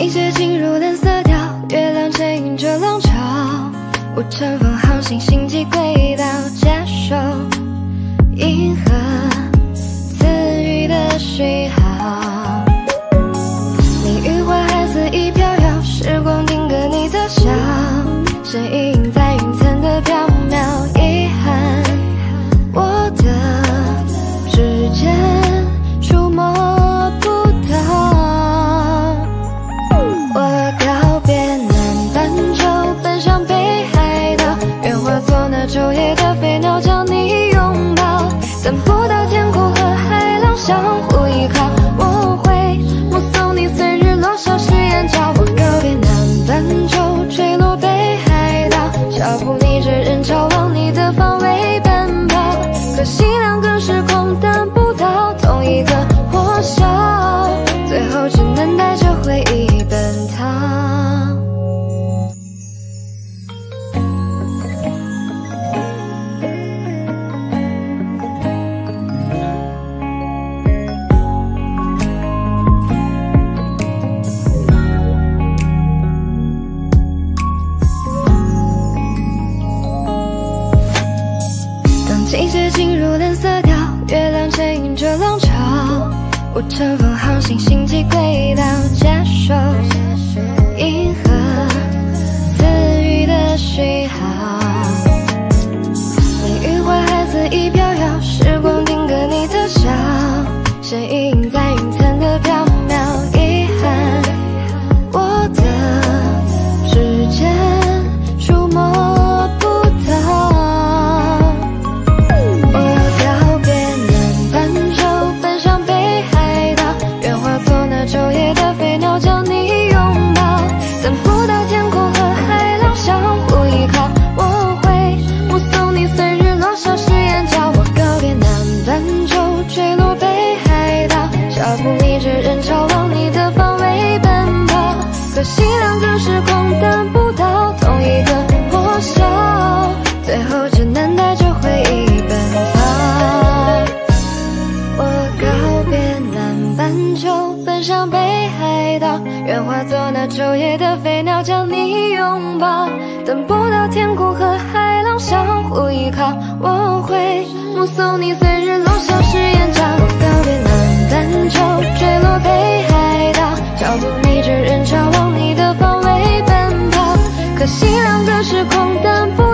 季节进入蓝色调，月亮牵引着浪潮，我乘风航行星际轨道，接受银河。昼夜的飞鸟，将你拥抱。等不到天空和海浪相互依靠，我会目送你随日落消失眼角。我告别南半球，坠落北海道，脚步逆着人潮进入蓝色调，月亮牵引着浪潮，我乘风航行星际轨道，天空和海浪相互依靠，我会目送你随日落消失眼角。我告别南半球，坠落北海道，脚步逆着人潮往你的方位奔跑。可惜两个时空等不到同一个破晓，最后只能带着回忆奔跑。我告别南半球，奔向北海道，愿化作那昼夜的飞鸟将你拥抱等不到天空和海浪相互依靠？我会目送你随日落消失眼角告别南半球坠落北海道脚步逆着人潮往你的方位奔跑。可惜两个时空等不